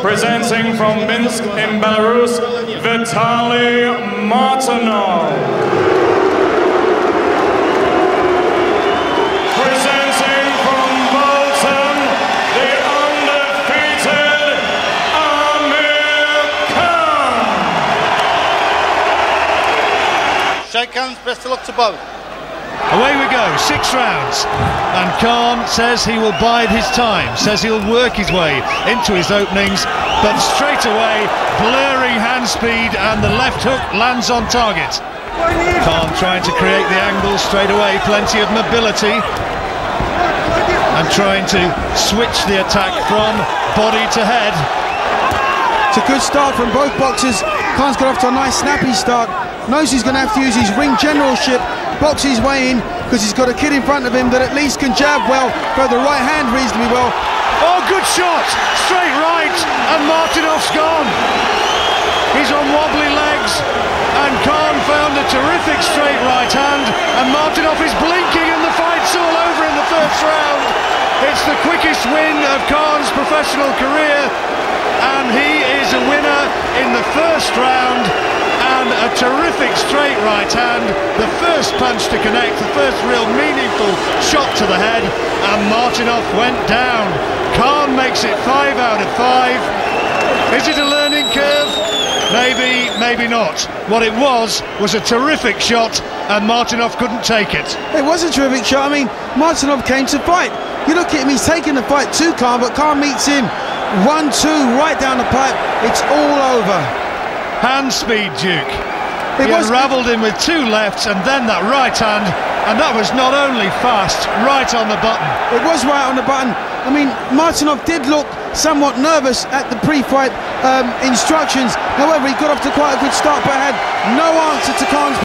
presenting from Minsk in Belarus, Vitali Martynov. Presenting from Bolton, the undefeated Amir Khan. Shake hands, best of luck to both. Away we go, six rounds. And Khan says he will bide his time, says he'll work his way into his openings, but straight away, blurring hand speed and the left hook lands on target. Khan trying to create the angle straight away, plenty of mobility. And trying to switch the attack from body to head. It's a good start from both boxers. Khan's got off to a nice snappy start. Knows he's going to have to use his ring generalship, box his way in, because he's got a kid in front of him that at least can jab well, throw the right hand reasonably well. Oh, good shot! Straight right, and Martynov's gone. He's on wobbly legs, and Khan found a terrific straight right hand, and Martynov is blinking, and the fight's all over in the first round. It's the quickest win of Khan's professional career, and he is a winner in the first round and a terrific straight right hand. The first punch to connect, the first real meaningful shot to the head, and Martynov went down. Khan makes it five out of five. Is it a learning curve? Maybe, maybe not. What it was was a terrific shot, and Martynov couldn't take it. It was a terrific shot. I mean, Martynov came to fight. You look at him, he's taking the fight to Khan, but Khan meets him. One, two, right down the pipe. It's all over. Hand speed, Duke. It he was- unravelled him with two lefts and then that right hand, and that was not only fast, right on the button. It was right on the button. I mean, Martynov did look somewhat nervous at the pre-fight um, instructions. However, he got off to quite a good start, but had no answer to Khan's